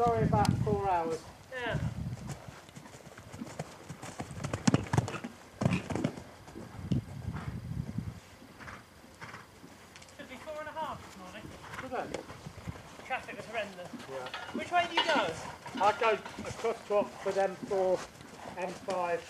lorry about four hours. Yeah. Should be four and a half this morning. Good. Traffic was horrendous. Yeah. Which way do you go? I go across to Oxford M4, M5,